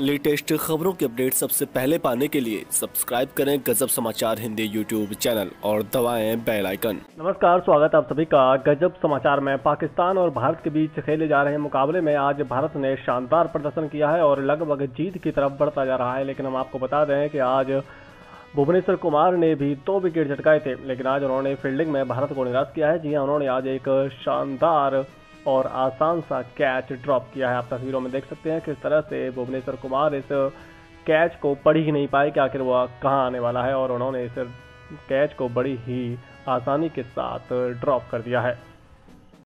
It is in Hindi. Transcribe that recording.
लेटेस्ट खबरों के अपडेट सबसे पहले पाने के लिए सब्सक्राइब करें गजब समाचार हिंदी यूट्यूब चैनल और दबाएँ बेल आइकन। नमस्कार, स्वागत आप सभी का गजब समाचार में। पाकिस्तान और भारत के बीच खेले जा रहे मुकाबले में आज भारत ने शानदार प्रदर्शन किया है और लगभग जीत की तरफ़ बढ़ता जा रहा है। लेकिन हम आपको बता दें कि आज भुवनेश्वर कुमार ने भी दो विकेट झटकाए थे, लेकिन आज उन्होंने फील्डिंग में भारत को निराश किया है। जी हाँ उन्होंने आज एक शानदार और आसान सा कैच ड्रॉप किया है आप तस्वीरों में देख सकते हैं किस तरह से भुवनेश्वर कुमार इस कैच को पढ़ ही नहीं पाए कि आखिर वह कहाँ आने वाला है और उन्होंने इस कैच को बड़ी ही आसानी के साथ ड्रॉप कर दिया है।